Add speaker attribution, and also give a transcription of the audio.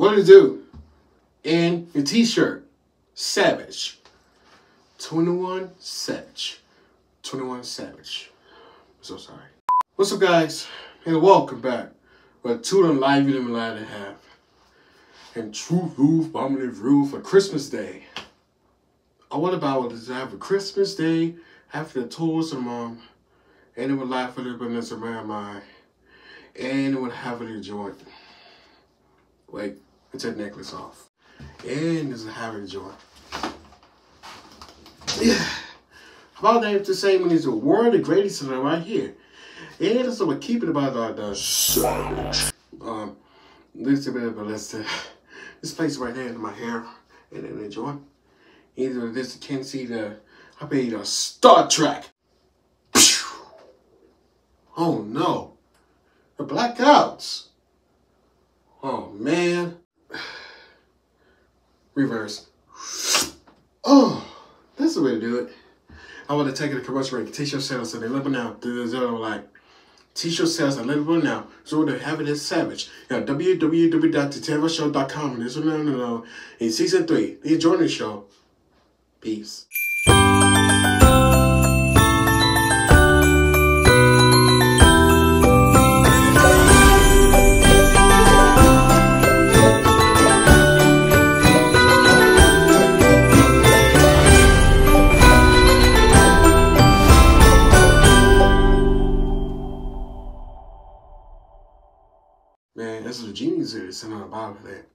Speaker 1: What it do? In your t-shirt. Savage. 21 Savage. 21 Savage. I'm so sorry. What's up, guys? And welcome back. But to the live you didn't allowed to have. And true roof, bombing roof for Christmas Day. I what about to have a Christmas Day after the tours of mom. Um, and it would laugh a little bit around my and it would have it joint. Wait, let's take the necklace off. And there's a having joint. Yeah. About that to say when it's a word the greatest one right here. And that's what keep about the, the savage. Um this a bit of a uh, this place right there in my hair and then enjoy. Either this can see the I made a Star Trek. Oh no. The blackouts. Oh man. Reverse. Oh, that's the way to do it. I want to take it to commercial break. T-shirt sales are available now. Like T-shirt sales are available now. So they have it as savage. Yeah, www.thetahvonshow.com. This one, no, no, no. In season three, enjoy the show. Peace. Man, that's what the genius is the bottom of that.